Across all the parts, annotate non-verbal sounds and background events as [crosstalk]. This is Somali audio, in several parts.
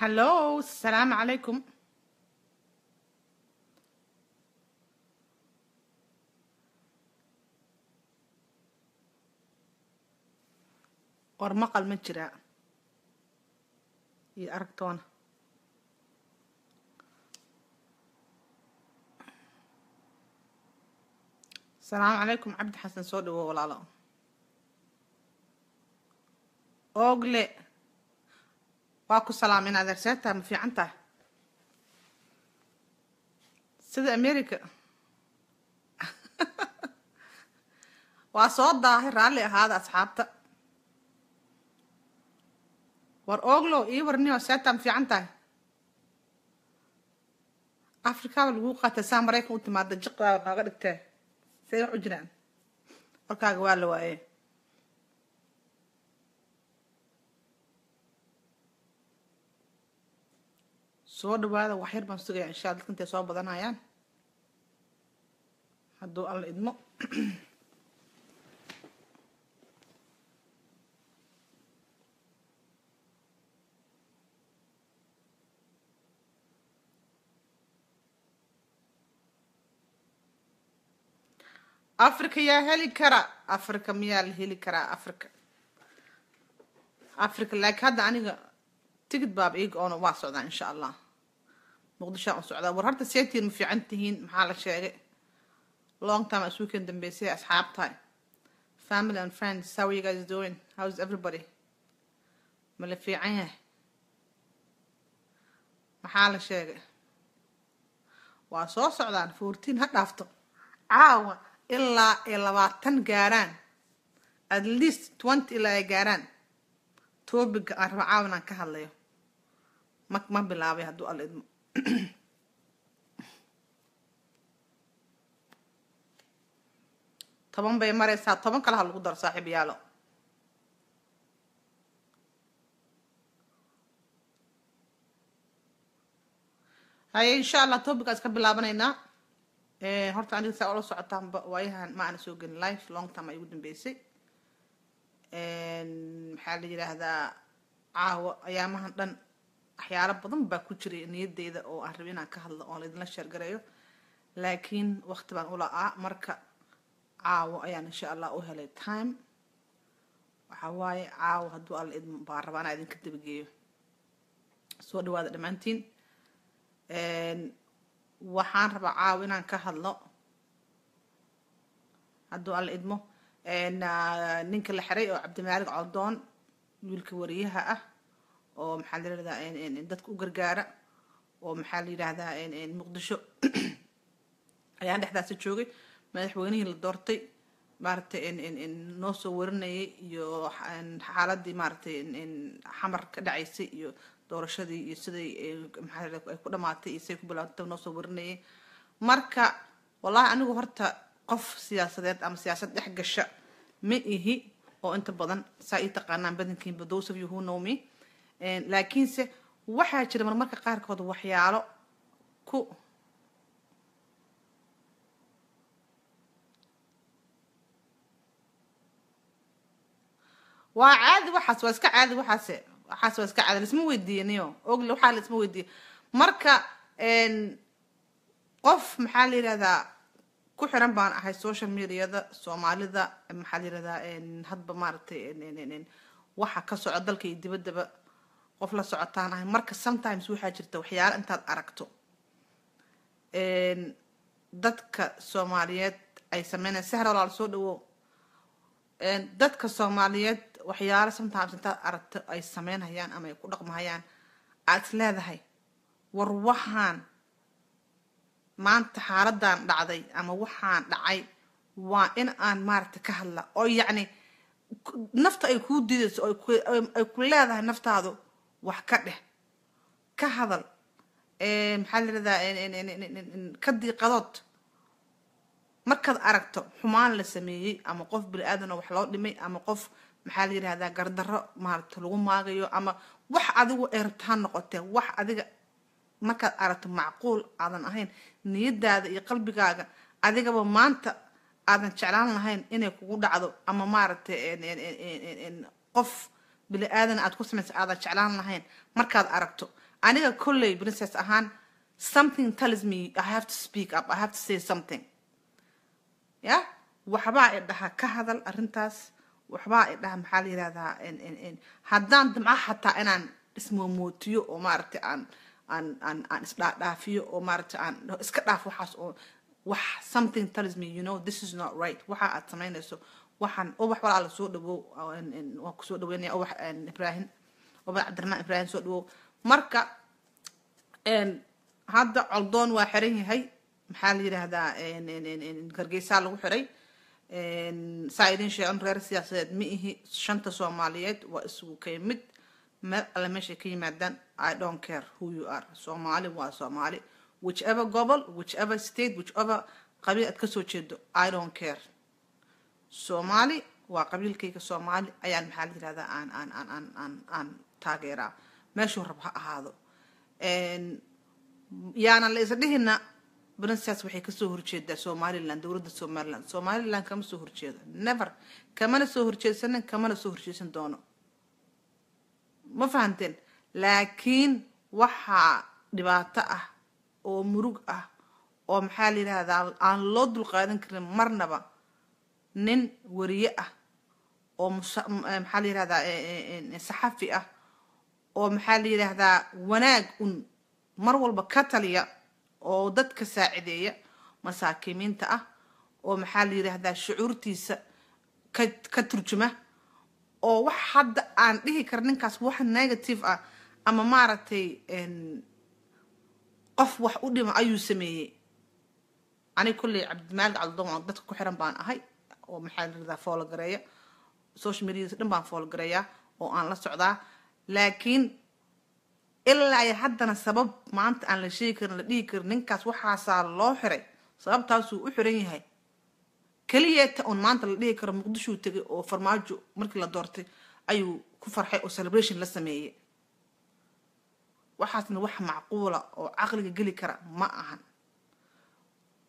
هلو السلام عليكم war maqal ma jiraa iyo aragtoona asalaamu calaykum cabdi xasan soo dhawo walaalo oogle waa ku salaamin adeerseeta ma fiican tahay sida america [laughs] waa soo daahay raalli ahaada asxaabta. War ooglow ii warniyo seeta ma fiican tahay afrikaba lagu qaatay saa maraykan u timaada jiqdaaba nooga dhigtee. Say wax u jiraan warkaaga waa la waaye soo dhawaada wax yar baan sugaya insha alla dadka intay soo badanayaan. Hadduu alla idmo. Africa yaa heli kara. Africa miyaa la heli karaa? Africa africa laakiin hadda aniga tigid baaba iyaga oona waa socdaa insha allah muqdishoa u socdaa war horta seetiin ma fiican tihiin maxaa la sheegay long time as weekend dambeysay asxaabtahay family and friends. How are you guys doing? How's everybody? ma la fiican yahay maxaa la sheegay waa soo socdaan fourteen ha dhaafto caawa ilaa ay labaatan gaaraan at least twenty ilaa ay gaaraan topiga aan raba caawa inaan ka hadlayo ma ma bilaabay hadduu alla idmo [clears throat] toban bay maraysaa toban kale ha lagu daro saaxiib yaalo. Haye insha allah topigaas ka bilaabanaynaa. Horta aniga saa ula socotaanba waayahan ma aana soo gelin life long time ay ugu dambeysay. Maxaa la yidhaahdaa caawo ayaamahan dhan waxyaalo badan baa ku jiray niyadeyda oo aan rabi inaan ka hadlo oon laidinla sheergarayo laakiin waqti baan ula-aa marka caawo ayaan insha allah u helay time. Waxaa waaye caawo hadduu alla idmo baan rabaa inaa idinka dabageeyo soo dhawaada dhammaantiin waxaan rabaa caawo inaan ka hadlo. Hadduu alla idmo. Ninka la xiray oo cabdimaalig coldoon wiilka wariyaha ah oo maxaa la yirahdaa dadka u gargaara oo maxaa la yidhaahdaa muqdisho [clears throat] ayaan dhexdaasi joogay. Madaxweynihii la doortay maaragtay noo soo warinayay iyo xaaladii maaragtay xamar ka dhacaysay iyo doorashadii iyo siday maxaa ay ku dhamaatay iyo siday ku bilaabtay noo soo warinayay. Marka wallahi anigu horta qof siyaasadeed ama siyaasad dhex gasha ma ihi oo inta badan saa ii taqaanaan badankiinba those of you laakiinse waxaa jira marmarka qaarkood waxyaalo ku waa caadi waxaas waa iska caadi waxaase waxaas waa iska caadi. Laisma weydiiyaniyo ogle waxaa laisma weydiiya marka qof maxaa la yidhahdaa ku xiran baan ahay social mediada soomaalida maxaa la yirahdaa hadba maaragtay waxa ka soco dalka iyo dibaddaba qof la socotaan ahay marka sometimes waxaa jirta waxyaalo intaad aragto. Dadka soomaaliyeed ay sameynaya sahra walaal soo dhawo dadka soomaaliyeed waxyaalo sometimes intaad aragto ay sameynhayaan ama ay ku dhaqmahayaan aad is leedahay. War waxaan maanta xaaladan dhacday ama waxaan dhacay waa in aan maaragtay ka hadla. Oo yacni nafta ay kuu diidayso ay ku leedahay naftaadu wax ka dheh ka hadal maxaa la yirahdaa ka diiqadood markaad aragto xumaan la sameeyey ama qof bini aadana wax loo dhimay ama qof maxaa la yirahdaa gardarro maaragta lagu maagayo ama wax adigu ay rabta ha noqotee wax adiga markaad aragto macquul aadan ahayn niyadaada iyo qalbigaaga adigaba maanta aadan jeclaan lahayn inay kugu dhacdo ama maaragtay qof bili aadan aad ku samaysa aadan jeclaan lahayn markaad aragto. Aniga kolley princess ahaan something tells me i have to speak up i have to say something. Ya? Waxbaa i dhaha ka hadal arrintaas waxbaa i dhaha maxaa la yihahdaa haddaan damca xataa inaan ismoomootiyo oo maaragtay aan aan aan aan isdhaadhaafiyo oo maaragtay aan iska dhaaf waxaas oo wax something tells me you know this is not right. Waxa aad samaynayso waxaan ubax walaa la soo dhawow waan ku soo dhaweynaya ubax ibrahim ubax cabdiraxmaan ibrahim soo dhawow. Marka hadda coldoon waa xiran yahay maxaa la yidhaahdaa gargeysaa lagu xiray. Saa idin sheegan reer siyaasadeed ma ihi shanta soomaaliyeed waa isugu kay mid meel alle meeshay ka yimaadaan i don't care who you are. Soomaali waa soomaali. Whichever gobol whichever state whichever qabiil aad ka soo jeedo i don't care soomaali waa qabiilkayga soomaali ayaan maxaa la yihahdaa aan aan aan aan aan aan taageeraa. Meeshuu rab ha ahaado. Yaana la isa dhihina princess waxay ka soo horjeedaa somaliland dowladda somaliland. Somaliland kama soo horjeedo. Never. Kamana soo horjeedsanin kamana soo horjeedsan doono. Ma fahanteen? Laakiin waxaa dhibaato ah oo murug ah oo maxaa la yidhahdaa aan loo dulqaadan karin marnaba nin wariye ah oo maxaa la yihahdaa saxafi ah oo maxaa la yidhaahdaa wanaag un mar walba ka taliya oo dadka saacideeya masaakimiinta ah oo maxaa la yidhaahdaa shucuurtiisa ka ka turjuma oo wax hadda aan dhihi kara ninkaas wax negative ah ama maaragtay qof wax u dhima ayuu sameeyey. Aniga kolley cabdimaalig caldoon dadka ku xiran baan ahay oo maxaa la yihahdaa foologareeya social medias dhan baan foologareeyaa oo aan la socdaa. Laakiin ilaa ay haddana sabab maanta aan la sheegi karin la dhihi karin ninkaas waxaasaa loo xiray. Sababtaasuu u xiran yahay. Keliyeeta un maanta la dhihi karo muqdishuu tegay oo farmaajo markii la doortay ayuu ku farxay oo celebration la sameeyey waxaasna wax macquula oo caqliga geli kara ma ahan.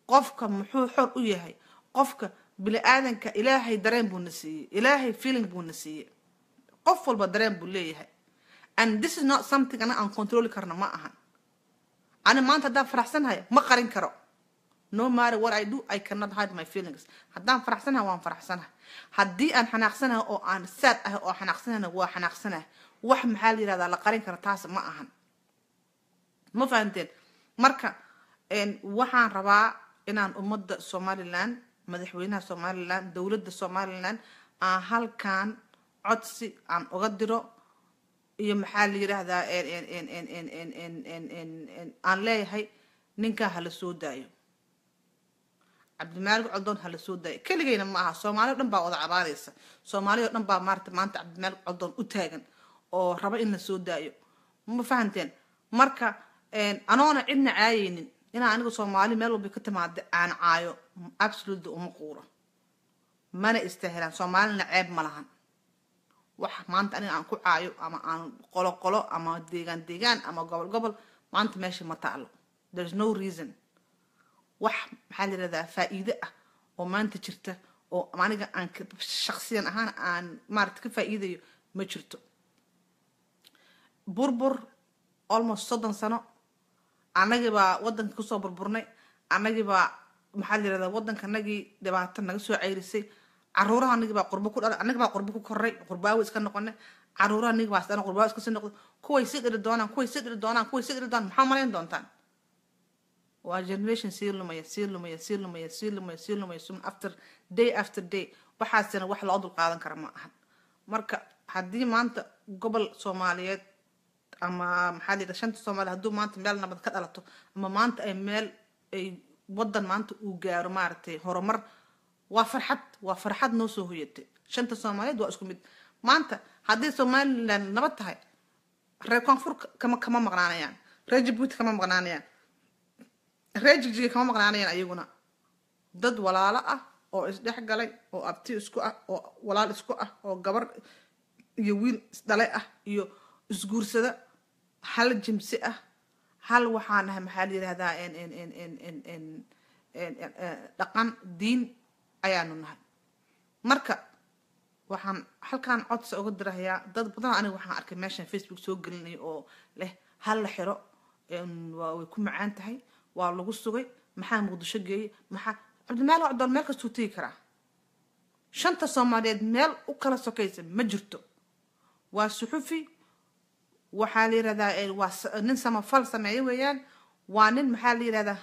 Qofka muxuu xor u yahay? Qofka bini aadanka ilaahay dareen buuna siiyey ilaahay feeling buuna siiyey. Qof walba dareen buu leeyahay. And this is not something ana aan controli karna ma ahan. Ani maanta haddaan faraxsanahay ma qarin karo. No matter what i do i cannot hide my feelings. Haddaan faraxsanahay waan faraxsanahay haddii aan xanaaqsanahay oo aan sad ahay oo xanaaqsanahayna waa xanaaqsanahay wax maxaa la yihahdaa la qarin karo taas ma ahan. Ma fahanteen marka waxaan rabaa inaan ummadda somaliland madaxweynaha somaliland dowladda somaliland aan halkan codsi aan uga diro iyo maxaa la yidhaahdaa aan leeyahay ninkaa hala soo daayo cabdimaalig coldoon hala soo daayo keligayna ma aha soomaaliya o dhan baa wada cabaadaysa soomaaliya o dhan baa maarata maanta cabdimaalig coldoon u taagan oo raba in la soo daayo ma fahanteen marka anoona cidna caayeynin inaa aniga soomaali meel walba ka timaada aan caayo absolutely uma quuro. Mana istaahilaan soomaalina ceeb ma lahan. Wax maanta aniga aan ku caayo ama aan qolo qolo ama deegaan deegaan ama gobol gobol maanta meesha ma taalo there's no reason. Wax maxaa la yihahdaa faa-iide ah oo maanta jirta oo aniga aan shaksiyan ahaan aan maarata ka faa-iidayo ma jirto. Burbur almost soddon sano annagibaa waddanka ku soo burburnay. Annagibaa maxaa la yihahdaa waddanka anagii dhibaato naga soo ceyrisay caruuraha anigi baa qurbo ku dhalay anagi baa qurbo ku koray qurbaawo iska noqonay. Caruuraha anigi baa sidana qurbaawo iska sii noqday. Kuway sii dhiri doonaan kuway sii dhiri doonaan kuway sii dhiri doonaan maxaa malayn doontaan? Waa generation sii lumaya sii lumaya sii lumaya sii lumaya sii lumaya sum after day after day. Waxaasina wax loo dul qaadan kara ma ahan. Marka haddii maanta gobol soomaaliyeed ama maxaa la shanta soomaaliya hadduu maanta meel nabad ka dhalato ama maanta ay meel ay waddan maanta uu gaaro maaragtay horumar waa farxad waa farxad noo soo hoyatay shanta soomaaliyeed waa isku mid maanta haddii somaliland nabad tahay reer koonfur kama kama maqnaanayaan reer jabuuti kama maqnaanayaan reer jigjiga kama maqnaanayaan ayaguna dad walaalo ah oo isdhex galay oo abti isku ah oo walaal isku ah oo gabar iyo wiil isdhalay ah iyo isguursada hal jimsi ah hal waxaan ahay maxaa la yidhahdaa dhaqan diin ayaanu nahay. Marka waxaan halkaan codsa uga dirahayaa dad badan aniga waxaan arkay meeshan facebook soo gelinaya oo leh ha la xiro way ku macaan tahay waa lagu sugay maxaa muqdisho geeyey maxaa cabdimaalik codon meel kastuu tegi karaa. Shanta soomaaliyeed meel u kala sokaysa ma jirto. Waa suxufi waxaa la yirahdaa waa nin samafal sameeye weeyaan. Waa nin maxaa la yirahdaa?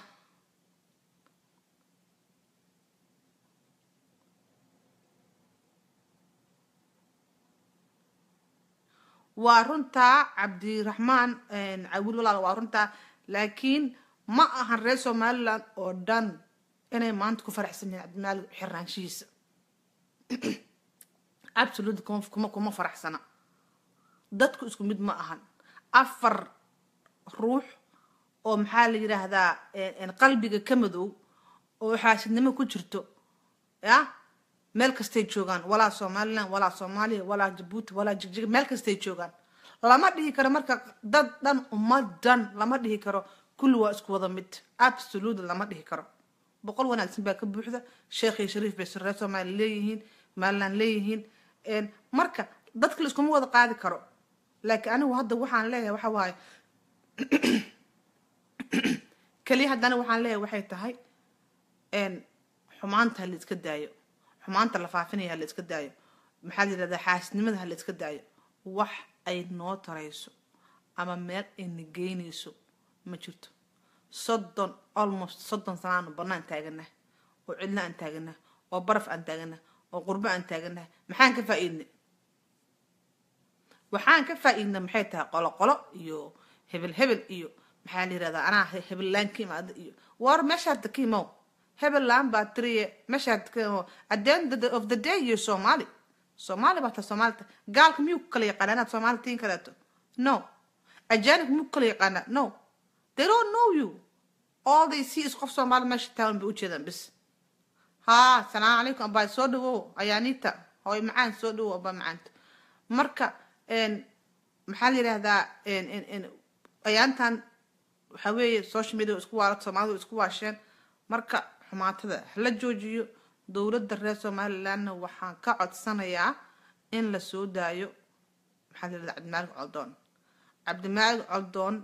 Waa runtaa cabdiraxmaan cawil walaal waa runtaa laakiin ma ahan reer somaliland oo dhan inay maanta ku faraxsan yihiin cabdimaalik xirnaanshihiisa [clears throat] absolute kuma kuma faraxsana dadku isku mid ma ahan. Afar ruux oo maxaa la yidhaahdaa qalbiga ka madow oo xaasidnimo ku jirto ya? Meel kastay joogaan walaa somaliland walaa soomaaliya walaa jabuuti walaa jigjig meel kastay joogaan. Lama dhihi karo marka dad dhan ummadan lama dhihi karo kulli waa isku wada mid. Absolute lama dhihi karo. Boqol wanaagsan baa ka buuxda sheekh iyo shariif bay reer soomaaliya leeyihiin somaliland leeyihiin. Marka dadka la iskuma wada qaadi karo laakiin anigu hadda waxaan leeyahay waxa waaye. [clears throat] Keliya haddana waxaan leeyahay waxay tahay xumaanta ha la daayo. Xumaanta la faafinaya ha la daayo. Maxaa la yidhahdaa? Xaasidnimada ha daayo. Wax ay noo tarayso ama meel ayna geynayso ma jirto. Soddon almost soddon sanaanu bannaan taaganah oo cidlo aan taaganah oo baraf aan taaganah oo qurbo aan taaganah maxaan ka faa-iidnay waxaan ka faa-iidnay maxay tahay qolo qolo iyo hebel hebel iyo maxaa la yirahdaa anaa hebellaan ka imaada iyo war meeshaad ka imow hebellaan baa tiriye meeshaad ka imow at the of the day iyo soomaali soomaali baa ta soomaali ta. Gaalka miyuu ku kala yaqaana inaad soomaali tiin kaleeto? No. Ajanib miyuu ku kala yaqaana no. They don't know you. All they see is qof soomaali meesha taagan bay ujeedaan bis haa salaamu calaykum abaa soo dhawow ayaanita hooy macaan soo dhawow abaa macaanta marka maxaa la yidhahdaa ayaantan waxaa weeye social media isku waala soomaalidu isku waasheen. Marka xumaatada hala joojiyo dowladda reer somalilandna waxaan ka codsanayaa in la soo daayo maxaa la yidhahdaa cabdimaalik coldoon cabdimaalik coldoon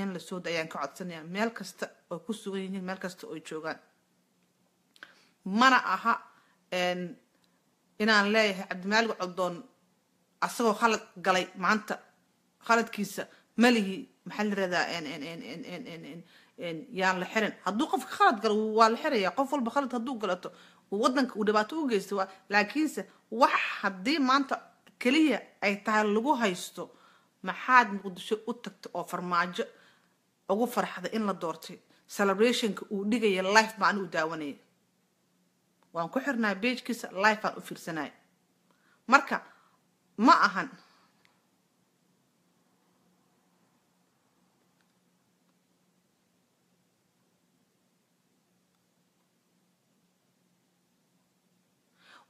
in la soo daayo ayaan ka codsanayaa. Meel kasta oo ku sugan yihiin meel kasta oo joogaan. Mana aha inaan leeyahay cabdimaalik coldoon asagoo khalad galay maanta khaladkiisa malihii maxaa la yirahdaa yaan la xirin. Hadduu qofka khalad galo waa la xiraya. Qof walba khalad hadduu galato wadanka uu dhibaato u geysto waa laakiinse wax haddii maanta keliya ay tahay lagu haysto maxaad muqdisho u tagta oo farmaajo ugu farxday in la doortay. Celebrationka uu dhigaya life baan u daawanaya waan ku xirnaa beejkiisa life baan u fiirsanaya marka ma ahan.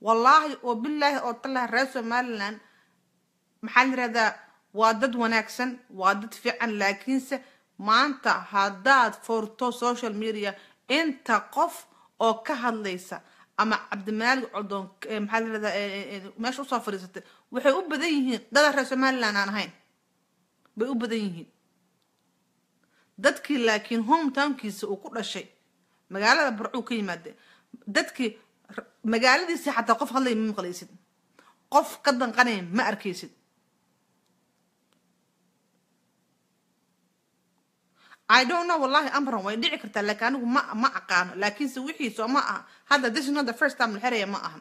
Wallaahi oo bilaahi oo tallahi reer somaliland maxaa la yirahdaa waa dad wanaagsan waa dad fiican laakiinse maanta haddaad furto social media inta qof oo ka hadlaysa ama cabdimaalik codoon maxaa la yirahdaa meesha u soo fadhiisatay waxay u badan yihiin dada reer somaliland aan ahayn bay u badan yihiin. Dadkii laakiin hometownkiisa uu ku dhashay magaalada barcuu ka yimaade dadkii magaaladiisii xataa qof hadlaya ma maqlaysid qof ka danqanaya ma arkaysid i don't know wallahi amran way dhici kartaa laakiin anigu ma ma aqaano. Laakiinse wixiisa oo ma aha. Hadda this is not the first time la xiraya ma ahan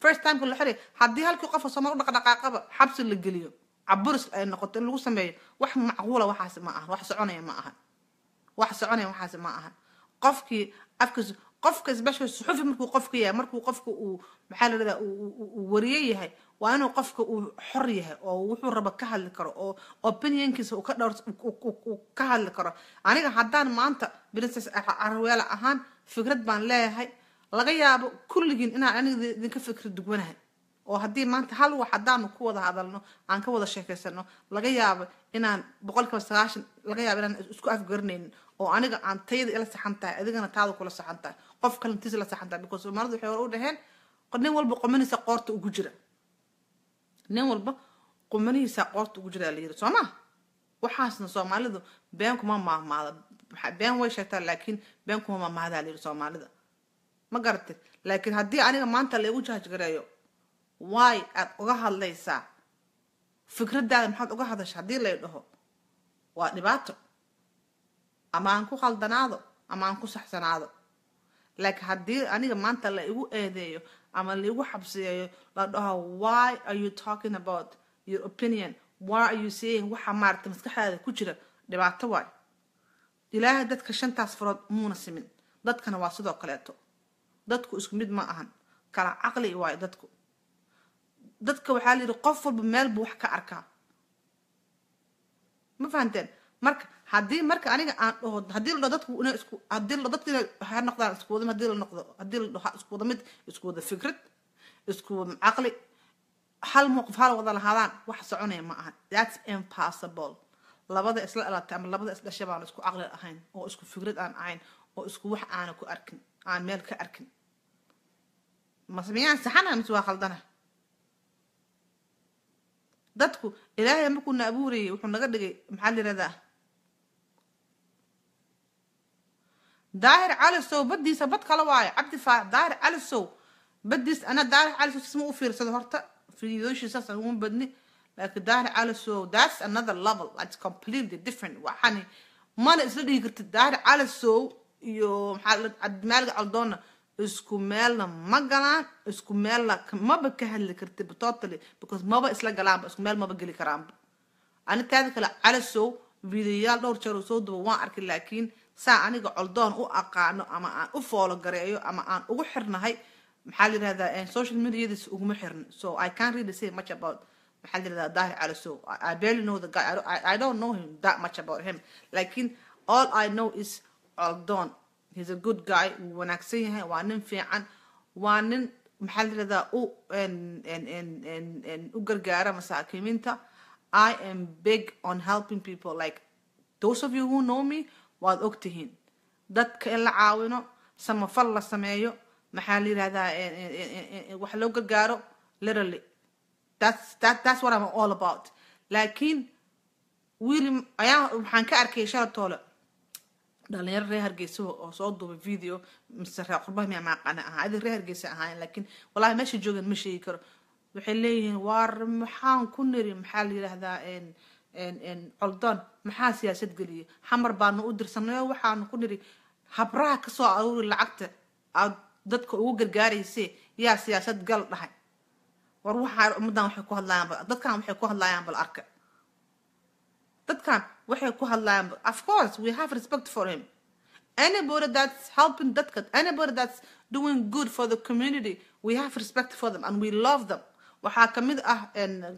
first timeka la xiraya. Haddii halkii qofka soomaal u dhaqdhaqaaqaba xabsi la geliyo. Caburis ay noqoto in lagu sameeyo. Wax macquula waxaasi ma ahan wax soconaya ma ahan wax soconaya waxaasi ma ahan qofkii afkiisa qofka special suxufi markuu qofka yahay markuu qofka uu maxaa la uu wariye yahay waa inuu qofka uu xor yahay oo wuxuu raba ka hadli karo oo opinionkiisa uu ka hadli karo. Aniga haddaan maanta princess arweela ahaan fikrad baan leeyahay laga yaabo kulligiin inaan aniga idinka fikri dugwanahay oo haddii maanta hal wax haddaanu ku wada hadalno aan ka wada sheekaysano laga yaabo inaan boqolkiiba sagaashan laga yaabo inaan isku afgaranaynin oo aniga aan tayada ila saxan tahay adigana taada kula saxan tahay qof kalantiisa la saxan tahay because soomaalida waxay hore u dhaheen nin walba qumanihiisa qoorta ugu jira. Nin walba qumanihiisa qoorta ugu jira la yiri soo ma? Waxaasna soomaalidu been kuma maahmaado Maxaa- been way sheegtaa laakiin been kuma maahmaadaa layidhi soomaalida. Ma garatid? Laakiin haddii aniga maanta laygu jaajgareeyo waay aad uga hadlaysaa? Fikradaada maxaad uga hadasha haddii lay dhaho? Waa dhibaato. Ama aan ku khaldanaado ama aan ku saxsanaado laakiin haddii aniga maanta la igu eedeeyo ama laigu xabsiyeeyo la dhaho why are you talking about your opinion? Why are you saying waxa maaragta maskaxdaada ku jira? Dhibaato waay. Ilaahay dadka shantaas farood muuna simin. Dadkana waa sidoo kaleeto. Dadku isku mid ma ahan. Kala caqli waayo dadku. Dadka waxaa la yidhi qof walba meel buu wax ka arkaa. Ma fahanteen? Marka haddii marka aniga aan dhaho haddii la dhaho dadku inay isku haddii la dhaho dadku inay ha noqdaan isku wada haddii la noqdo haddii la dhaho isku mid isku fikrad isku caqli hal mowqif hal wada lahaadaan wax soconaya ma ahan that's impossible. Labada isla dhalatay ama labada isdhashay baan isku caqli ahayn oo isku fikrad aan ahayn oo isku wax aana ku arkin aan meel ka arkin. Mas miyaan saxana mise waa khaldana dadku ilaahay markuuna abuurayay wuxuu naga dhigay maxaa la yirahdaa daahir calisow baddiisa bad kale waayo cabdi faax daahir calisow baddiis ana daahir calisow sisma u fiirsado horta fiidooshiisaas aan uma badni laakiin daahir calisow that's another level. That's completely different. Waxani mana isla dhigi kartid daahir calisow iyo maxaa cabdimaalig caldoona isku meelna ma galaan isku meelna maba ka hadli kartid totally because maba isla galaanba isku meel maba geli karaanba ani taada kale calisow videoyaal dhowr jeer oo soo duba waan arkay laakiin saa aniga coldoon u aqaano ama aan u foolo gareeyo ama aan ugu xirnahay maxaa la yirahdaa eh, social mediadiis uguma xirn. So i can't really say much about maxaa la yirahdaa daahir calisow I, barely know the guy. I, don't- know him that much about him. Laakiin all i know is coldoon. He's a good guy. Wuu wanaagsan yahay. Waa nin fiican. Waa nin maxaa la yirahdaa u u gargaara masaakiimiinta I am big on helping people. Like those of you who know me, waad ogtihiin. Dadka in la caawino, samafal la sameeyo, maxaa la en- en- en- en- wax loo gargaaro, literally. That's, that, that's what I'm all about. Laakiin wiili ayaa waxaan ka arkay shalatoole dhalinyaro reer hargeysa oo soo duubay video mise reer qurbaha miyaa maaqana ahaa adi reer hargeysa ahaayeen laakiin wallahi meesha joogan ma sheegi karo waxay leeyihiin waar maxaan ku niri maxaa la en coldoon maxaa siyaasad geliyay xamar baanu u dirsanay oo waxaanu ku niri habraha ka soo aruuri lacagta aad dadka ugu gargaarayse yaa siyaasad gal dhahay. War waxaa ummadan waxay ku hadlayaan dadkan waxay ku hadlayaan bal arka. Dadkan waxay ku hadlayaan of course we have respect for him. Anybody that's helping dadka anybody that's doing good for the community we have respect for them and we love them waxaa ka mid ah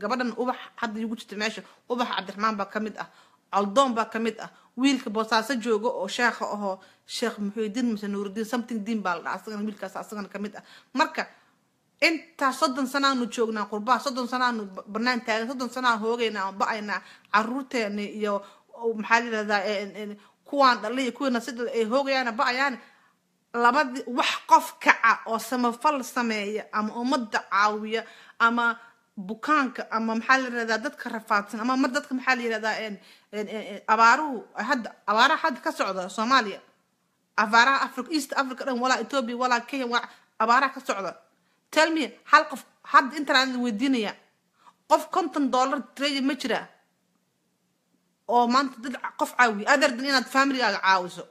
gabadhan ubax hadda igu jirta meesha ubax cabdiraxmaan baa ka mid ah caldoon baa ka mid ah wiilka boosaaso jooga oo sheekha ahoo sheekh muxuudiin mise nuurudiin something diin baa la asagana wiilkaas asagana ka mid ah. Marka intaa soddon sanaanu joognaa qurbaha soddon sanaanu ba- banaan taagan soddon sanaa hoogaynaa ba'aynaa caruurteena iyo maxaa la yirahdaa en- en- kuwaan dhalay kuwiina sida ay hoogayaana ba'ayaan labadi wax qof kaca oo samafal sameeya ama ummadda caawiya ama bukaanka ama maxaa la yirahdaa dadka rafaadsan ama mar dadka maxaa la yirahdaa abaaruhu hadda abaaraha hadda ka socda soomaaliya abaaraha africa east africa dhan walaa ethiopia walaa kenya waa abaaraha ka socda. Tell me hal qof hadda intaan aan weydiinaya qof konton dollar trade ma jira oo maanta dad qof caawiyo other than inaad familygaaga caawiso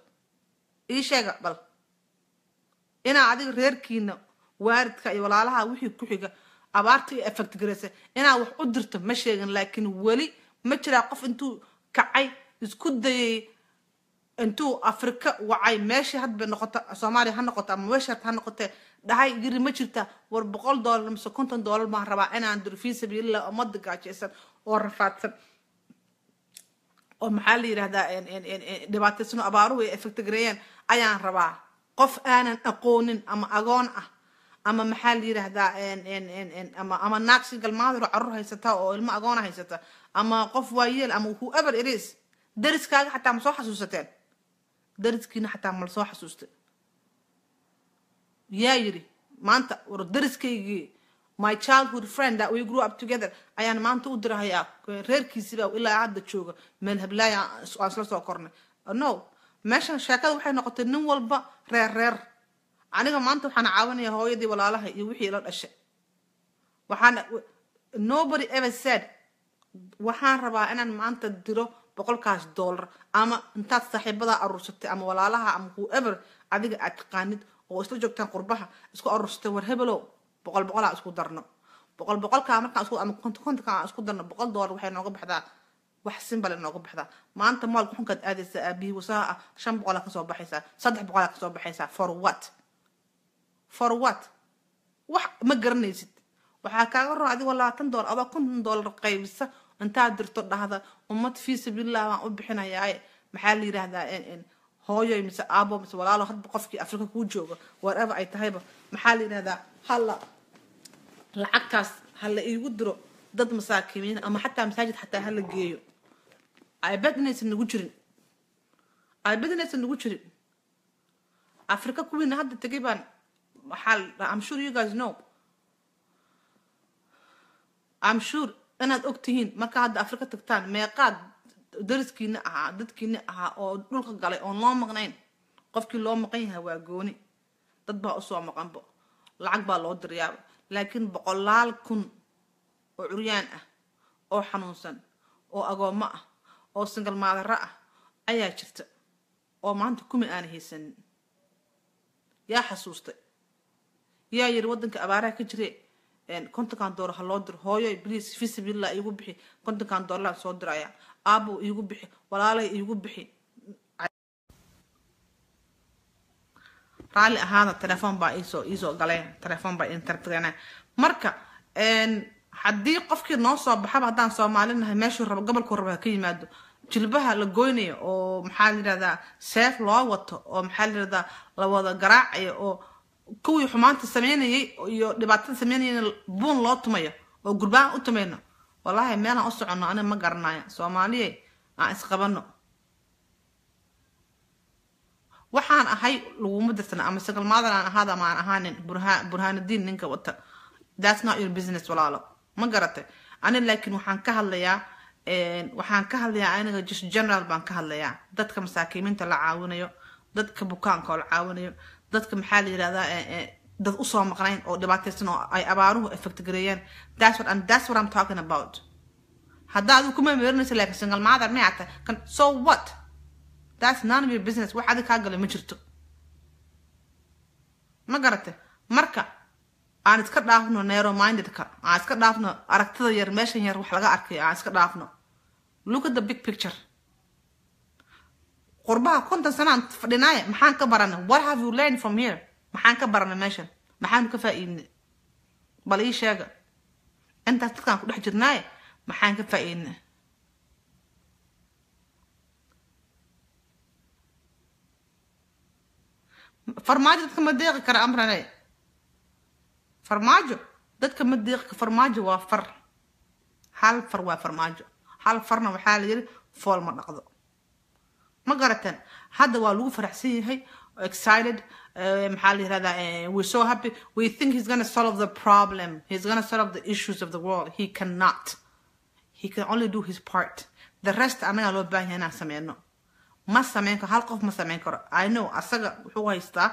ii sheega bal. Inaa adiga reerkiina waaridka iyo walaalaha wixii ku xiga abaarta iyo effect garaysa inaa wax u dirto ma sheegin laakiin weli ma jiraa qof intuu kacay isku dayay intuu afrika wacay meeshii hadba noqoto soomaaliya ha noqoto ama meesha ha noqotee dhahay yiri ma jirta war boqol dollar mise konton dollar baan rabaa inaan diro fii sabiilillah ummadda gaajaysan oo rafaadsan. Oo maxaa la yidhahdaa dhibaataysano abaaruhu ay efectgareeyeen ayaan rabaa. Qof aanan aqoonin ama agoon ah ama maxaa la en- ama ama naag single mother oo carruur haysata oo ilmo agoona haysata. Ama qof waayeel ama whoever it is dariskaaga xataa ma soo xasuusateen. Dariskiina xataa ma la soo xasuustay. Yaa yidhi maanta war dariskaygii my childhood friend that we grew up together ayaan maanta u dirahayaa reerkiisiba ilaa hadda jooga meel hablaaya aan isla soo kornay. No meeshan sheekada waxay noqotay nin walba reer reer aniga maanta waxaan caawinaya hooyadii walaalaha iyo wixii ila dhashay. Waxaan nobody ever said waxaan rabaa inaan maanta diro boqolkaas dollar ama intaad saaxiibadaa aruursatay ama walaalaha ama whoever adiga aad taqaanid oo isla joogtaan qurbaha isku aruursatay war hebelow boqol boqolaa isku darno. Boqol boqolkaa markaan ama konton kontonkaa aan isku darno boqol dollar waxay nooga baxdaa wax simbale nooga baxdaa. Maanta maalka xunkaad aadaysaa aabihii wasaha ah shan boqolaa ka soo baxaysaa saddex boqolaa ka soo baxaysaa for what for what? Wax ma garanaysid? Waxaa kaaga ron adigoo labaatan dollar adoo konton dollar qaybisa intaad dirto dhahda. Ummad fii sabiilillah baan u bixinayaaye maxaa la yidhaahdaa hooyo mise aabo mise walaalo hadba qofkii afrika kuu jooga whatever ay tahayba maxaa la yidhahdaa hala lacagtaas hala iigu diro dad masaakiimiin ama xataa masaajid xataa hala geeyo. Aybad inaysan nagu jirin. Aybad inaysan nagu jirin. Afrika kuwiina hadda tegay baan waxaa sure you guys know. I'm sure inaad og tihiin markaa hadda afrika tagtaan meeqaad dariskiina ahaa dadkiina ahaa oo dhulka galay oon loo maqnayn qofkii loo maqan yahay waa gooni dad baa u soo maqanbo lacag baa loo dirayaaba laakiin boqolaal kun oo curyaan ah oo xanuunsan oo agoommo ah oo singal maadaro ah ayaa jirta oo maanta kumi aana haysanin yaa xasuustay yaa yiri waddanka abaaraha ka jire kontonkan doolar ha loo diro. Hooyo bliis fisibilla iigu bixi. Kontonkan doolar soo diraya. Aabo iigu bixi. Walaalay iigu bixi. Raalli ahaada telefoon baa iisoo iisoo galeen. Telefoon baa intertagana marka haddii qofkii noo soo baxaba haddaan soomaalinahay meeshuu rabo gobolkuu rabo ha ka yimaado. Jilbaha la goynayo oo maxaa la yidhahdaa seef loo wato oo maxaa la yidhahdaa la wada garaacayo oo kuwii xumaanta sameynayay iyo dhibaatada sameynayayna buun loo tumayo oo gurbaan u tumayno. Wallaahi meelaan u soconno aniga ma garanayo. Soomaaliye aan isqabano waxaan ahay laguma dirtana ama sagalmaadan aan ahaada aan ahaanin burhaanadiin ninka wata. That's not your business walaalo. Ma garatay ani laakiin waxaan ka hadlayaa waxaan ka hadlayaa aniga just general baan ka hadlayaa. Dadka masaakiimiinta la caawinayo dadka bukaanka oo la caawinayo dadka maxaa la yidhahdaa dad u soo maqnayn oo dhibaataysan oo ay abaaruhu effect gareeyaan that's what I'm, talking about. Hadda adigu kuma meerinaysa laakiin single mother may ata kan so what? That's none of your business. Wax adig kaa galay ma jirto. Ma garatay marka aan iska dhaafno narrow mindedka aan iska dhaafno aragtida yar meeshan yar wax laga arkay aan iska dhaafno. Look at the big picture qurbaha konton sanaan fadhinaaye maxaan ka baranay? What have you learned from here? Maxaan ka baranay meeshan? Maxaanu ka faa'iidnay? Bal ii sheega. Intaas dadkaan ku dhex jirnaaye maxaan ka faa'iidnay? Farmaajo dadka ma deeqi kara amrane. Farmaajo? Dadka ma deeqi farmaajo waa far. Hal far waa farmaajo. Hal farna waxaa la yiri fool ma dhaqdo ma garateen hadda waa lagu faraxsan yahay excited maxaa la yirahdaa we're so happy. We think he's gonna solve the problem. He's gonna solve the issues of the world. He cannot. He can only do his part. The rest anagaa loo baahan yahay inaan sameyno ma sameyn karo hal qof ma sameyn karo. I know asaga wuxuu haystaa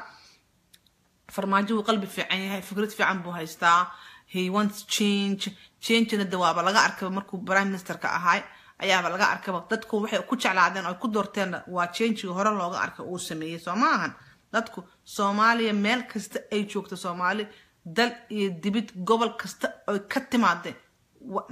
farmaajo wuu qalbi fiican yahay fikrad fiican buu haystaa. He wants change. Changena de waaba laga arkaba markuu prime ministerka ahaay ayaaba laga arkaba. Dadku waxay ku jeclaadeen oo ku doorteen waa changega hore looga arka uu sameeyey soo ma ahan dadku soomaaliya meel kasta ay joogto soomaali dal iyo dibid gobol kasta oy ka timaadeen.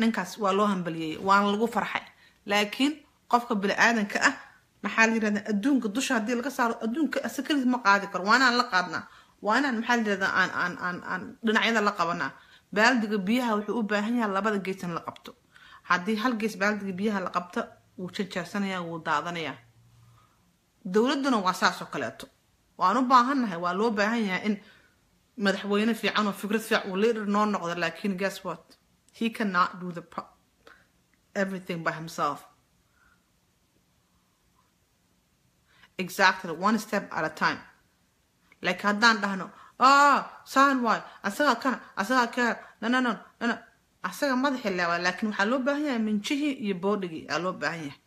Ninkaas waa loo hambaliyey waana lagu farxay. Laakiin qofka bini-aadanka ah maxaa la yirahdaa adduunka dusha haddii laga saaro adduunka asakalis ma qaadi karo. Waa inaan la qaadnaa. Waa inaan maxaa la yirahdaa aan aan aan aan dhinacyada la qabanaa. Baaldiga biyaha wuxuu u baahan yahay labada gees in la qabto haddii hal gees baaldiga biyaha la qabto wuu janjaarsanayaa wuu daadanayaa. Dowladduna waa saas oo kaleeto. Waan u baahannahay waa loo baahan yahay in madaxweyne fiican oo fikrad fiican uu leader noo noqdo laakiin guess what? He cannot do the everything by himself. Exactly one step at a time. Like haddaan dhahno ah saan waay asagaa kana asagaa keer nanano nana asaga madaxi leewaa laakiin waxaa loo baahan yahay minjihii iyo boodhigii aa loo baahan yahay.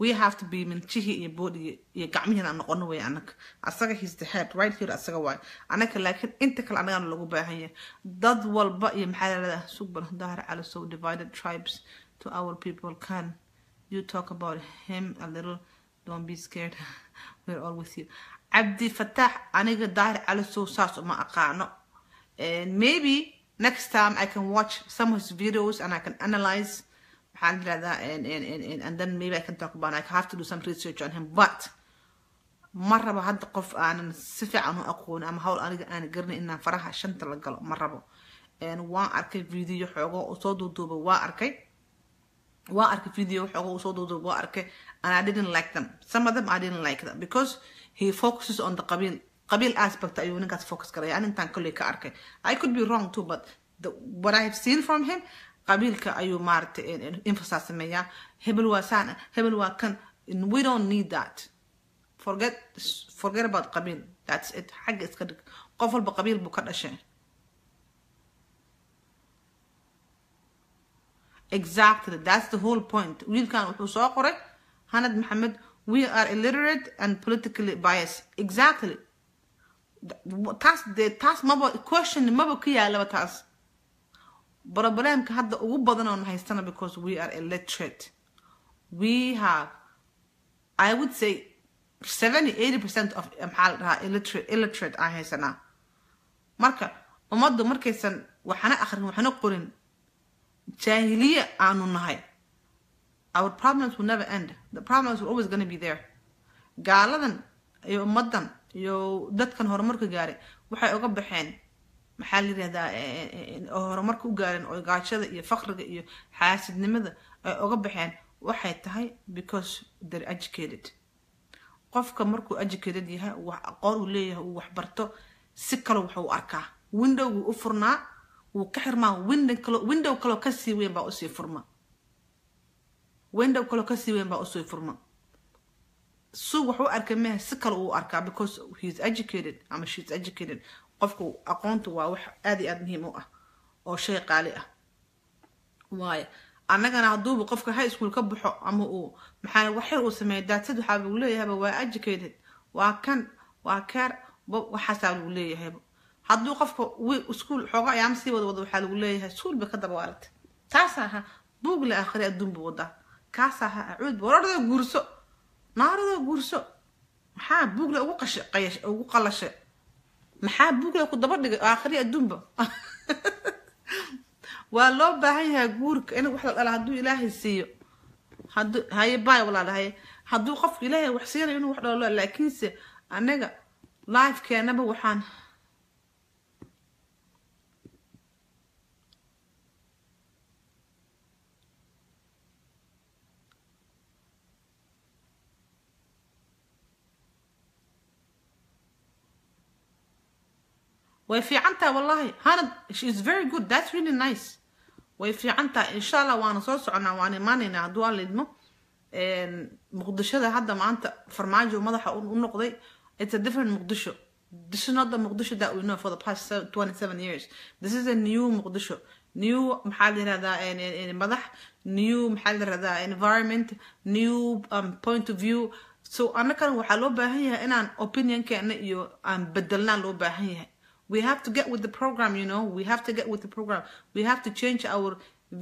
We have to be minjihii iyo boodhigii iyo gacmihiin aan noqono wey anaga. Asaga his the head right here asaga waay anaga laakiin inta kale anagana lagu baahan yahay. Dad walba iyo maxaa lalada sugbal dahar cala so divided tribes to our people can you talk about him a little? Don't be scared. [laughs] We're all with you. Cabdi fataax aniga daahir cali sow saas uma aqaano. Maybe next time i can watch some of his videos and i can analyze. And, and, and, and, then maybe i can talk about it. i have to do some research on him but ma rabo hadda qof aanan si fiican u aqoon ama hawl aniga aan garanay inaan faraha shanta la galo ma rabo. Waan arkay video xoogo oo soo duuduuba waa arkay. Waa arkay video xoogo uu soo duuduuba waa arkay. And i didn't like them. Some of them i didn't like them because he focuses on the qabiil qabiil aspect ayuu ninkaas focus garaya an intaan kolley ka arkay i could be wrong too but the, what i have seen from him qabiilka ayuu maaragtay emphasize sameeyaa hebel waa saan hebel waa kan we don't need that. Forget forget about qabiil that's it. xagga iska dhig qof walba qabiil buu ka dhashay exactly. That's the whole point. wiilkan wuxuu soo qoray hanad maxamed we are illiterate and politically biased. Exactly taas dee taas maba question maba ka yaalaba taas. Problemka hadda ugu badan oon haystana because we are illiterate. We have i would say 70 80 percent of maxaa la dhahaa illiterate illiterate aan haysanaa marka ummaddu markaysan waxana akhrin waxana qorin jaahiliya aanu nahay. Our problems will never end. The problems will always to be there. Gaaladan iyo ummadan iyo dadkan horumarka gaaray waxay uga baxeen maxaa la yirahdaa horumarka u gaareen oo gaajada iyo faqriga iyo xaasidnimada ay uga baxeen waxay tahay because they're educated. Qofka markuu educated yahay wax aqoon uu leeyahay uu waxbarto si kale wuxuu arkaa. Windowguu u furnaa wuu ka xirmaa window window kaloo ka sii weyn baa u sii furma. Window kaloo ka sii weyn baa u sii furma su wax u arkay mehe si kale uu arkaa because heis educated ama sheis educated. Qofku aqoontu waa wax aada iyo aada muhiim u ah oo shay qaali ah. Waayo annagana hadduuba qofka high school ka baxo ama uu maxaa waxyar uu sameeyo daadsad waxaa lagu leeyahayba waa educated waa kan waa keer waxaasaa lagu leeyahayba hadduu qofka iskuol xooga ayaama sii wada wada waxaa lagu leeyahay iskuol ka dabawaalatay taasa ahaa buug la akhri adduun buu wadaa kaasa ahaa acuud wararda guurso naarada guurso. Maxaa buugle ugu qalashay maxaa buugle ku daba dhigay aakhri adduunba? [laughs] Waa loo baahan yahay guurka in wax la dhala hadduu ilaahay siiyo. Hadduu haye baay walaala haye. Hadduu qofka ilaahay wax siinayo inuu wax dhalo laakiinse anaga lifekeenaba waxaan way fiican tahay hanad she is very good. That's really nice. Way fiican tahay insha allah waana soo soconaa waan imaanaynaa hadduu aan lidmo. Muqdishada hadda maanta farmaajo madaxa u noqday it's a different muqdisho. This is not the muqdisho that we know for the past 27 years. This is a new muqdisho. New maxaa la yirahdaa madax. New maxaa la yirahdaa environment. New um, point of view. So annakan waxaa loo baahan yahay inaan opinionkeena iyo aan bedelnaa loo baahan yahay we have to get with the program you know. We have to get with the program. We have to change our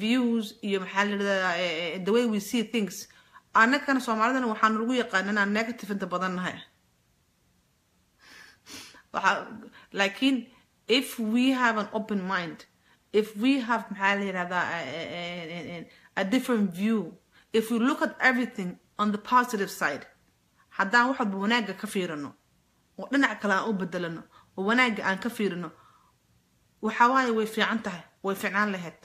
views iyo maxaa la yirahdaa the way we see things. Annagana soomaalidana waxaan lagu yaqaan inaan negative inta badan nahay. Waxa laakiin if we have an open mind if we have maxaa la yirahdaa a different view if we look at everything on the positive side haddaan wax walba wanaagga ka fiirino oo dhinac kale aan u bedelano oo wanaagga aan ka fiirino. Waxa waaye way fiican tahay way fiicnaan lahayd.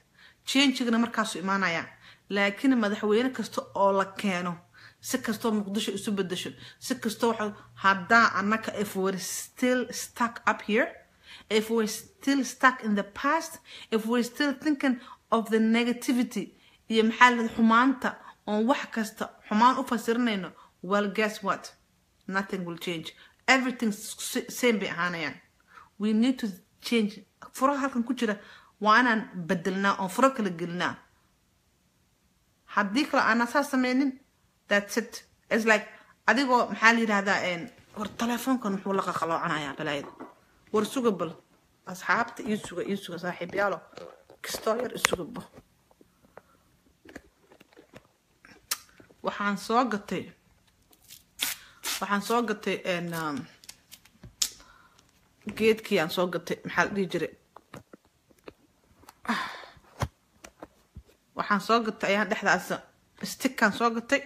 Changigana markaasu imaanayaan. Laakiin madaxweyne kasta oo la keeno si kastoo muqdisho isu bedesho si kastoo waxa haddaa annaka if we're still stuck up here if we're still stuck in the past if we're still thinking of the negativity iyo maxaa xumaanta oon wax kasta xumaan u fasirinayno well guess what? Nothing will change. Everything same bay ahaanayaan we need to change. Furaha halkan ku jira waa inaan bedelnaa oon furo kala gelinaa. Haddii kale aanan saa sameynin that's it. It's like adigoo maxaa la yidhahdaa war telefoonkan muxuu la qaqaloocanayaa balaayada war suga bal asxaabta ii suga ii suga saaxiibyaalo. Kastoo yar isugabo waxaan soo gatay waxaan soo gatay geedkii aan soo gatay maxaa la dhihi jiray? Waxaan soo gatay ayaan dhexdaas stickaan soo gatay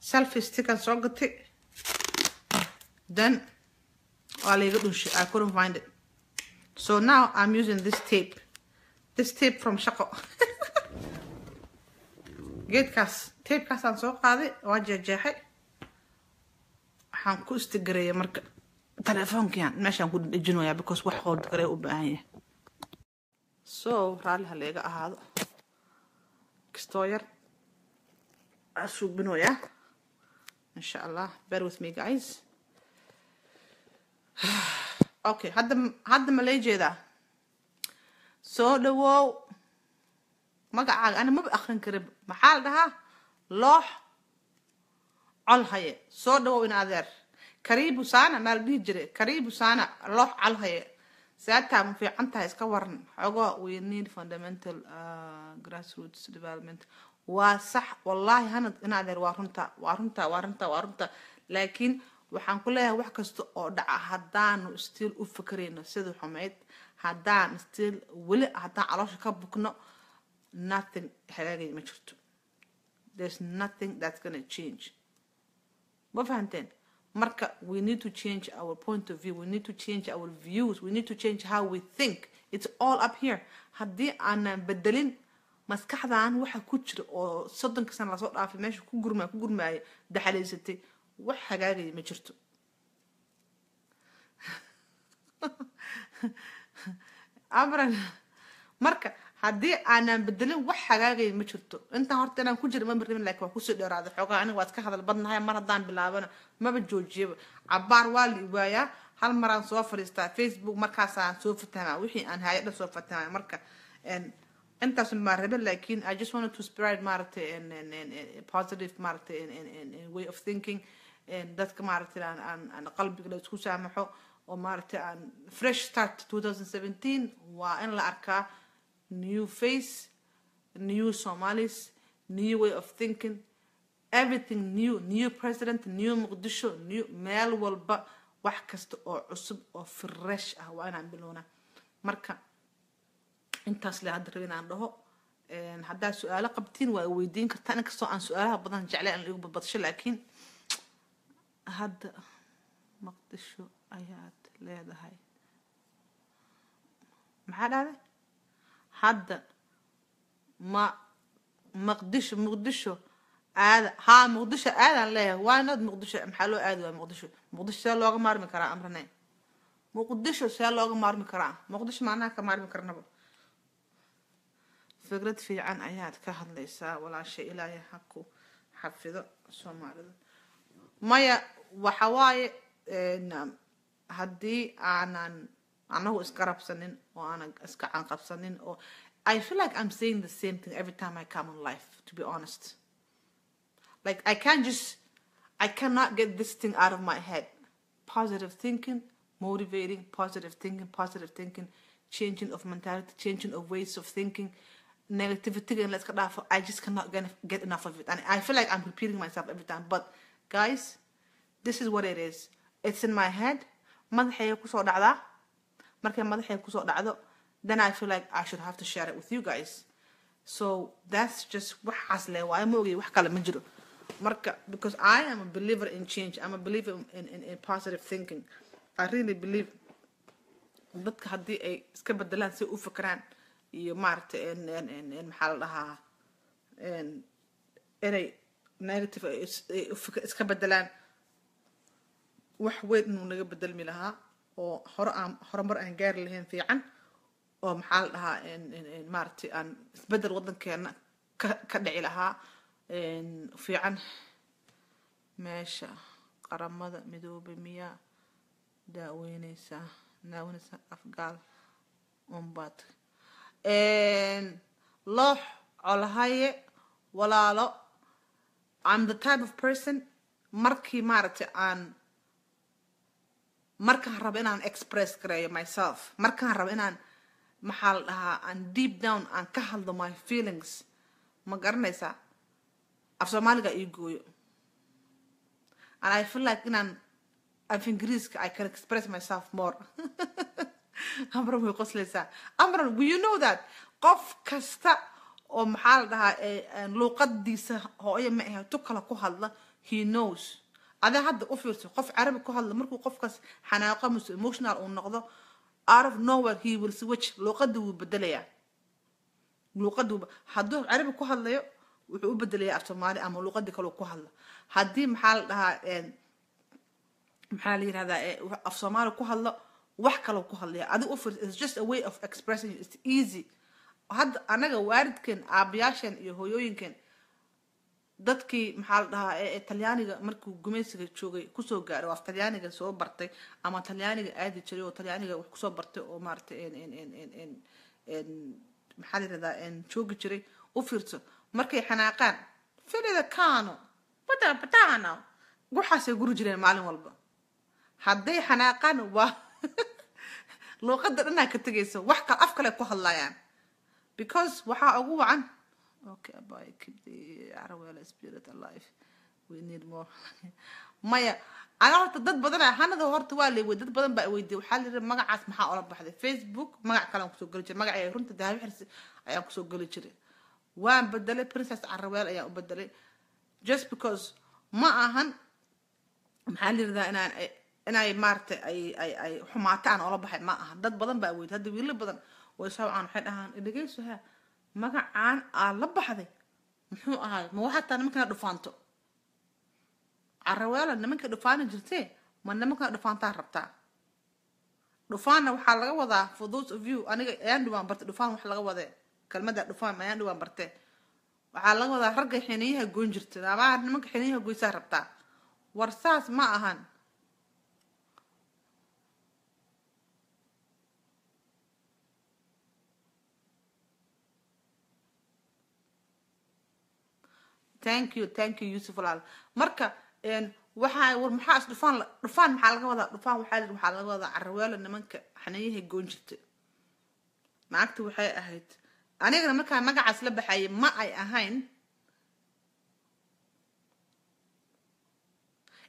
selfie stickaan soo gatay. Then waa layga dhunshay i couldn't find it. So now i'm using this tape. This tape from shaqo. [laughs] Geedkaas tapekaasaan soo qaaday waa jeexjeexay. Waxaan ku istigareeyay marka telefoonkian meeshaan ku dhejinoyaa because wax hooldigaree u baahan yahay. So raalli ha leega ahaado. Kastoo yar aa suubinoyaa insha allah bear with me guys. [sighs] Okay hadda hadda ma lay jeedaa. Soo dhawow magacaaga ana maba akrin karin maxaa la dhahaa? Loox col haye. Soo dhawow in adeer karibu sana maa la dhihi jiray karibu sana loox col haye. Saataa ma fiican tahay iska waran xogo we need fundamental uh, grassroots development. Waa sax wallahi hanad in adeer waa runta waa runta waa runta waa runta. Laakiin waxaan ku leeyahay wax kasta oo dhaca. Haddaanu stiil u fakarayno sidii xumayd haddaan stiil weli haddaan caloosha ka bukno nothing hagaagay ma jirto. There's nothing that's gonna change. Ma fahanteen marka we need to change our point of view. We need to change our views. We need to change how we think. It's all up here. Haddii aanan bedelin maskaxdan waxa ku jira oo soddonka sana la soo dhaafay meesha ku gurmaa ku gurmaaya daxalaysatay wax hagaagaya ma jirto. [laughs] Amran marka haddii aanan bedelin wax hagaagaya ma jirto. Intaan horta inaan ku jira rabin laakiin waa ku soo dheeraaday xoogaa. Aniga waad ka hadal badnahay mar haddaan bilaabana maba joojiyaba cabaar waa la iwaayaa hal maraan soo fadhiistaa facebook markaasaan soo fatamaa wixii aan hayadha soo fatamaa marka intaas baan rabe laakiin i just wanted to spread maaragtay positive maaragtay way of thinking. Dadka maaragtay aan qalbiga la isku saamaxo oo maaragtay aan fresh start 2017 waa in la arkaa new face new somalis new way of thinking everything new new president new muqdisho new meel walba wax kasta oo cusub oo fresh ah waa inaan bilownaa. Marka intaas le hadda rabi inaan dhaho haddaa su'aalo qabtiin waa weydiin kartaa inkastoo aan su'aalaha badan jeclay aan igu badbadsho laakiin hadda maqdisho ayaad leedahay. Maxaa dhahday hadda ma maqdisho muqdisho aada haa muqdisho aadaan leeyahay waanad muqdisho maxaa loo aadi waa muqdisho muqdisho see looga maarmi karaa amrane muqdisho see looga maarmi karaa muqdisho maanaha ka maarmi karnaba fikrad fiican ayaad ka hadlaysaa walaasha ilaahay ha ku xafido soomaalida maya waxa waaye haddii aanan anagu isgarabsanin oo aanan iska canqabsanin oo I feel like I'm saying the same thing every time I come on life, to be honest. Like, I can't just, I cannot get this thing out of my head. Positive thinking, motivating, positive thinking, positive thinking, changing of mentality, changing of ways of thinking, negativity, and let's. I just cannot get, enough of it. And I feel like I'm repeating myself every time. But, guys, this is what it is. It's in my head. madaxayga ku soo dhacdaa markay madaxayga ku soo dhacdo then I feel like I should have to share it with you guys. So that's just waxaas le waayo ma ogay wax kale ma jiro. Marka because I am a believer in change I'm a believer in, in, in positive thinking. I really believe dadka haddii ay iska bedelaan si u fakeraan iyo maaragtay maxaa la dhahaa inay negative iska bedelaan wax weyn inuu naga bedelmi lahaa oo hore aan horumar aan gaari lahayn fiican oo maxaa la dhahaa maaragtay aan isbeddel waddankeena ka ka dhici lahaa fiican. Meesha qaramada midoobay miyaa daaweyneysaa naawinaysa afgaal unbaad loox colahaye walaalo. I'm the type of person markii maaragtay aan markaan rabo inaan express gareeyo myself. Markaan rabo inaan maxaa la dhahaa aan deep down aan ka hadlo my feelings ma garanaysaa af soomaaliga ii gooyo. And I feel like inaan af ingiriiska I can express myself more. [laughs] Amran way qoslaysaa amran you know that qof kasta oo maxaa la dhahaa luuqadiisa hooyo ma ahe tu kale ku hadla he knows adaa hadda u fiirso qof carabi ku hadla markuu qofkaas xanaaqo mise emotional uu noqdo of nowhere he will switch luuqadii wuu bedelayaa. Luuqadii hadduu carabi ku hadlayo wuxuu u bedelayaa af ama luuqadii kale ku hadla. Haddii maxaa la dhahaa maxaa la yirahdaa af ku hadlo wax kale ku hadlaya adiga u fiirso it's just a way of expressing it's easy. Hadda anaga waalidkeen aabayaasheen iyo hooyooyinkeen dadkii maxaa la dhahaa ee talyaaniga markuu gumaysiga joogay ku soo gaaray oo af talyaaniga soo bartay ama talyaaniga aadi jiray oo talyaaniga wax ku soo bartay oo maaragtay maxaa la yirahdaa joogi jiray u fiirso. Markay xanaaqaan filida kano bata batano waxaasay guri jireen maalin walba. Hadday xanaaqaan waa [laughs] luuqada dhanaa ka tegaysa wax kale af kale ku hadlayaan. Because waxaa ugu wacan okay by keep the Arawela spirit alive we need more. [laughs] Maya ana horta dad badan hanada horta waa leeway dad badan baa weydiiyay waxaa la yidhi magacaas maxaa ola baxday facebook. Magac kale aan ku soo geli jiray magaca runta dahabi xirsi ayaan ku soo geli jiray waan bedelay princess Arawel ayaan u bedelay just because ma ahan maxaa la yidhahdaa inaan inay maaragtay ay ay ay xumaataan oola baxay ma aha dad badan baa weydiy hadda wiilo badan way sawcaan waxay dhahaan dhegeyso ha magacaan aa la baxday muxuu ahaay ma waxaa taa nimankana dhufaanto? Caraweela nimanka dhufaani jirtee? Ma nimankana dhufaantaa rabtaa? Dhufaanna waxaa laga wadaa for those of you aniga ayaan dhawaan bartay dhufaan wax laga wadee kelmada dhufaan ayaan dhawaan bartee. Waxaa laga wadaa ragga xiniyaha goyn jirta amaa nimanka xiniyaha goysaa rabtaa? War saas ma ahan thank you thank you yusuf walaal. Marka waxaa war maxaa is dhufaan dhufaan maxaa laga wadaa? Dhufaan waxaa waxaa laga wadaa caraweelo nimanka xaniyaha goon jirta naagta waxay ahayd. Anigana markaa magacaas la baxayay ma ay ahayn.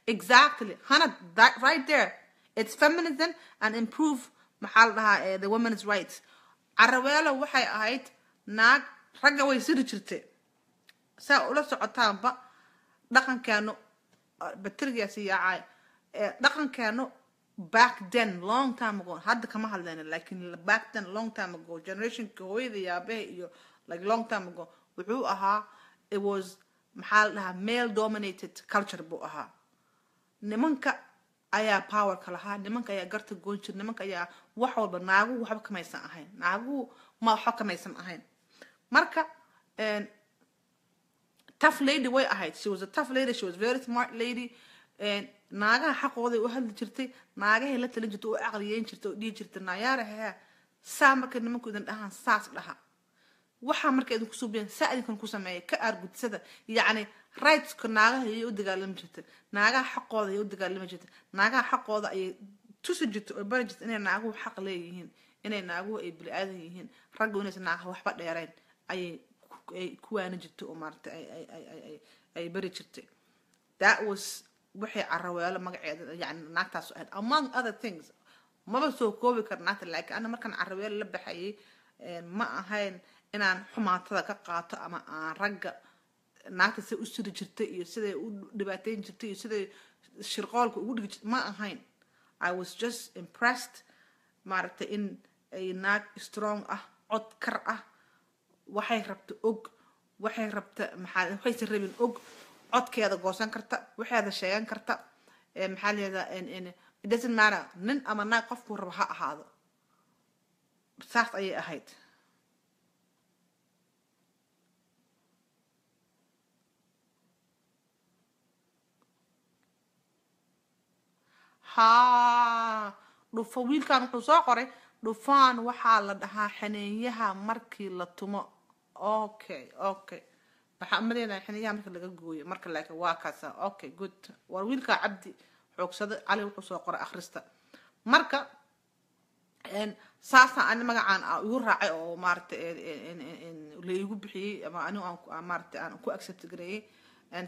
Exactly. Hana right there. It's feminism and improve maxaa la dhahaa the women's rights. Caraweelo waxay ahayd naag ragga way siri jirtay saa ula socotaanba dhaqankeenu baterigaasi yaacay dhaqankeenu back then long time ago hadda kama hadlayna laakiin back then long time ago generationka hooyada yaabaha iyo like long time ago wuxuu ahaa it was maxaa la dhahaa male dominated culture buu ahaa. Nimanka ayaa powerka lahaa nimanka ayaa garta goon jir nimanka ayaa wax walba naaguhu waxba kamaysan ahayn naaguhu ma waxba kamaysan ahayn. Marka tough lady way ahayd she was a tough lady. She was very smart lady. Naagaha xaqooday u hadli jirtay naagahay la talin jirtay u aqliyeyn jirtay oo dhihi jirtay naayaaraha saa marka nimanku idin dhahaan saas dhaha. Waxaa marka idinku suubiyaan saa idinkan ku sameeya ka aargudsada yacni rightska naagaha ayay u dagaalami jirtay. Naagaha xaqooda ayay u dagaalami jirtay. Naagaha xaqooda ayay tusi jirtay oo bari jirtay inay naaguhu xaq leeyihiin inay naaguhu ay bili aadan yihiin raggu inaysan naagaha waxba dheerayn ayay ay ku waani jirtay oo maaragtay ay bari jirtay. That was waxay caraweelo magaceeda yani naagtaas ahayd among other things maba soo koobi kara naagta laakiin ana markaan caraweelo la baxayay ma ahayn inaan xumaatada ka qaato ama aan ragga naagta siday u siri jirtay iyo siday u dhibaateyn jirtay iyo siday shirqoolka ugu dhigi jirtay ma ahayn. I was just impressed maaragtay in ay naag strong ah cod kar ah waxay rabta og waxay rabta maxaa waxaysan rabin og codkeeda goosan karta waxeeda sheegan karta maxaa it doesn't matter nin ama naag qofkuu rabo ha ahaado. Saas ayay ahayd. Ha dhufo wiilkan wuxuu soo qoray dhufaan waxaa la dhahaa xaneeyaha markii la tumo okay okay waxaa umadeynaya xaneeyaha marka laga gooyo marka laakiin waa kaasa. Okay good. War wiilka cabdi xoogsado cali wuxuu soo qoray akhrista. Marka saasaan ani magacaan igu raacay oo maaragtay la igu bixiyey ama anigu aan maaragtay aan ku accept gareeyey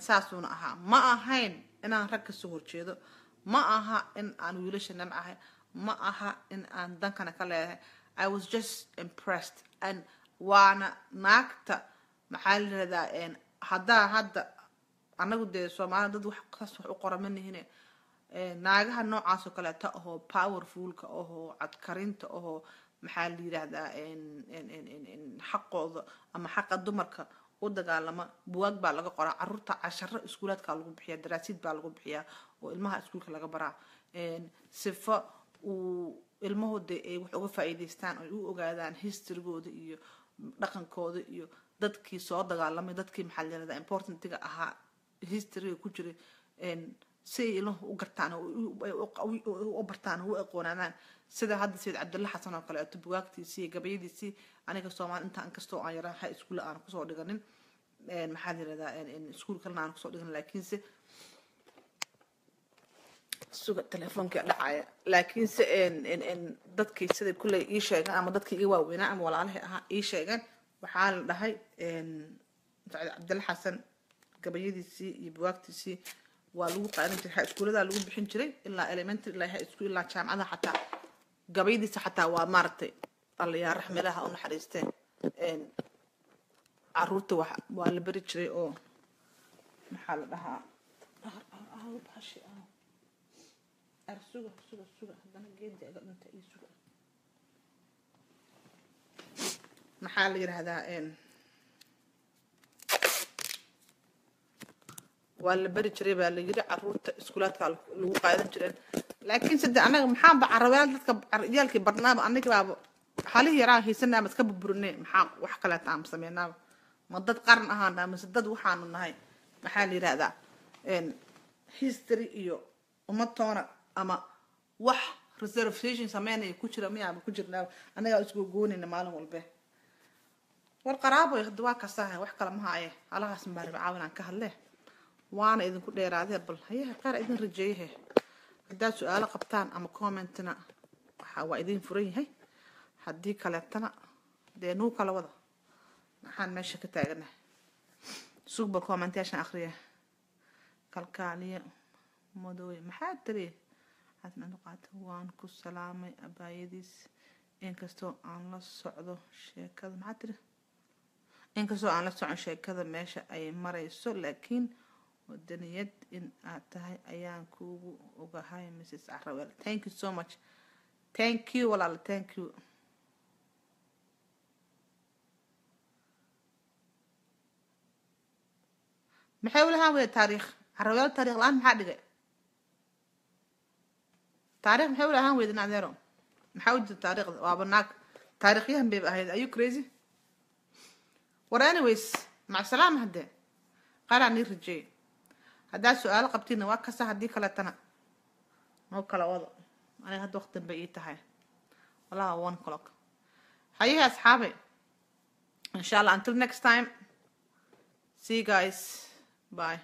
saasuuna ahaa. Ma ahayn inaan rag ka soo horjeedo. Ma aha in aan wiilasha nam ahay. Ma aha in aan dankana ka leedahay i was just impressed. And waana naagta maxaa la yirahdaa haddaa hadda anagu dee soomaalida dad wax kas wax u qora ma nihine. Naagaha noocaas oo kaleeta ahoo powerfulka ahoo cadkarinta ahoo maxaa la yidhaahdaa xaqooda ama xaqa dumarka u dagaalama buwaag baa laga qoraa carruurta casharo iskuulaadka lagu bixiyaa daraasiid baa lagu bixiyaa oo ilmaha iskuulka laga baraa. Sifo uu ilmahooda ay wax uga faa'iidaystaan ay u ogaadaan historygooda iyo dhaqankooda iyo dadkii soo dagaalamay dadkii yirahdaa importantiga ahaa historyga ku jiray si ay ilmuhu u gartaan u bartaan u aqoonaadaan sida hadda sayid cabdulla xasan oo kaleeto bugaagtiisii iyo gabayadiisii aniga soomaali inta an kastoo aan yaraan high school aan ku soo dhiganin? Maxaa la yirahdaa iskuul kalena aan ku soo dhiganin laakiinse suga telefoonka dhacaya. Laakiinse dadkii siday kulley ii sheegeen ama dadkii iga waaweynaa ama walaalihii ahaa ii sheegeen waxaa la dhahay sayid cabdulla xasan gabayadiisii iyo bugaagtiisii waa lagu qaadan jiray iskuuladaa lagu bixin jiray ilaa elementary ilaa high school ilaa jaamacada xataa. Gabaydiisa xataa waa maaragtay allayaa raxmilaha u naxariisteen carruurta waa la beri jiray oo maxaa la dhahaa suga suga suga haddana geedi aga dhinta iyo suga maxaa la yidhaahdaa waa la beri jiray baa la yiri caruurta iskuulaadka lagu qaadan jireen laakiin sade anaga maxaanba carabeyaal dadka yaalkii barnaaba aniga baaba halihii yaraan haysanaaba iska burburinay maxaa wax kaleeta aan sameynaaba ma dad qaran ahaana mise dad waxaanu nahay maxaa la yidhahdaa history iyo umatoona ama wax reservation sameynaya ku jira miyaaba ku jirnaaba anagaa isgogoonayna maalin walbe war qaraaboy hadda kasaha wax kale ma haaye halahaas caawinaan ka hadle waana idinku dheeraadee bal hayaha qaar idin rajeeyahe. Haddaad su'aalo qabtaan ama commentina waxa waa idin furan yahay haddii kaleetana dee nuu kala wada. Maxaan meesha ka taaganahay sugbal commentaashan akriya kalkaaliya madooye maxaa tiri adnaqaata waan ku salaamay abaayadiis. Inkastoo aan la socdo sheekada maxaa tiri? Inkastoo aan la socon sheekada meesha ay marayso laakiin wadaniyad in aad tahay ayaan kuugu ogahay mrs carawel thank you so much. Thank you walaal. Thank you. Maxay ulahaan weye taariikh? Caraweel taarikh la'aan maxaa dhigay taarikh maxay ulahaan weydin adeero maxaa u jirta taariikhda waaba naag taarikhyahan bayba ahayd are you crazy war anyways macsalaama haddee qaaraan nii rajeey haddaad su'aalo qabtiinna waa kasa haddii kaleetana noo kala wado aniga hadda waqtin bay ii tahay walaha one clock hayahe asxaabe insha allah until next time. See you guys. Bye